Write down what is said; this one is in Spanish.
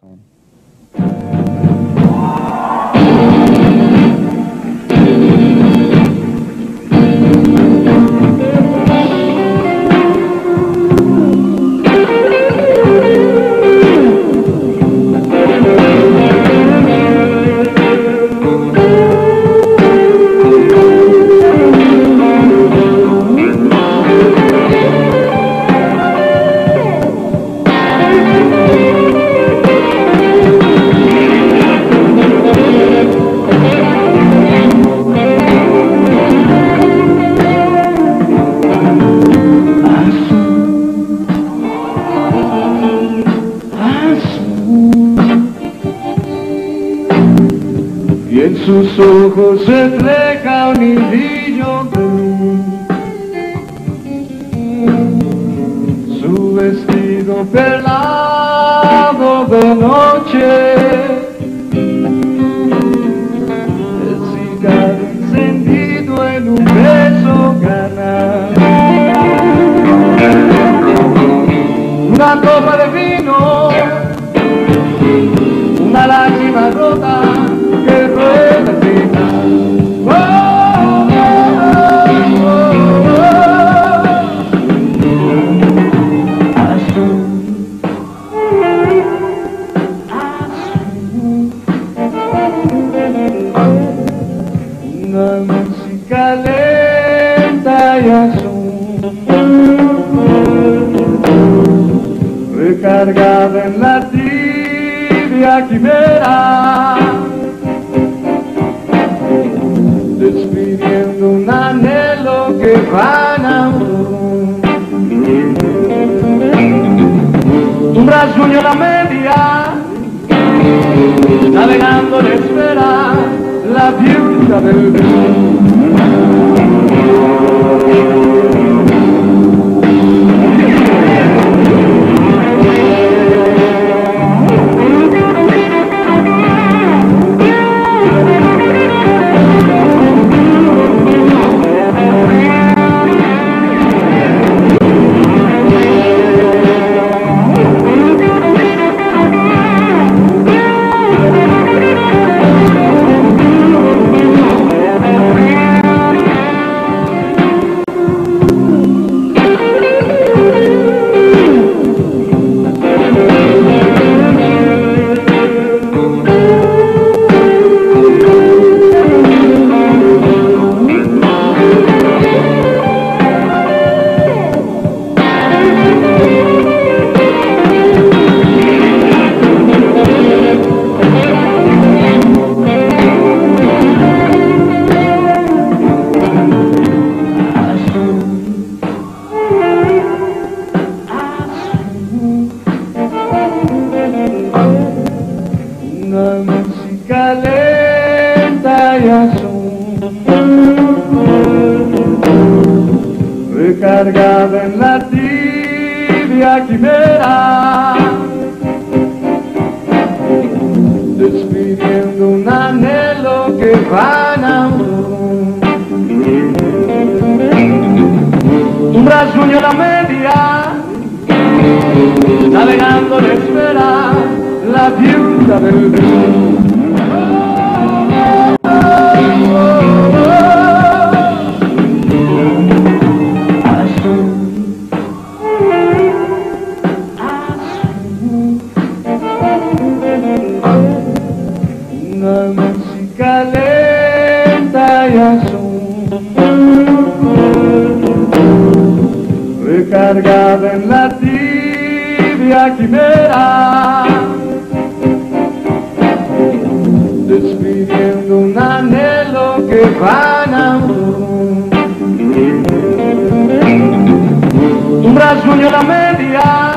time. Y en sus ojos se refleja un brillo de luz. Su vestido perlado de noche, el cigarro encendido en un beso ganar. Una copa de vino, una lágrima rota recargada en la tibia quimera, despidiendo un anhelo que van un rasguño a la media, navegando la espera, la viuda del música lenta y azul. Recargada en la tibia quimera. Despidiendo un anhelo que van a Un rasguño a la media. Navegando la espera la viuda del Una Recargada en la tibia quimera despidiendo un anhelo que van a un rasguño a la media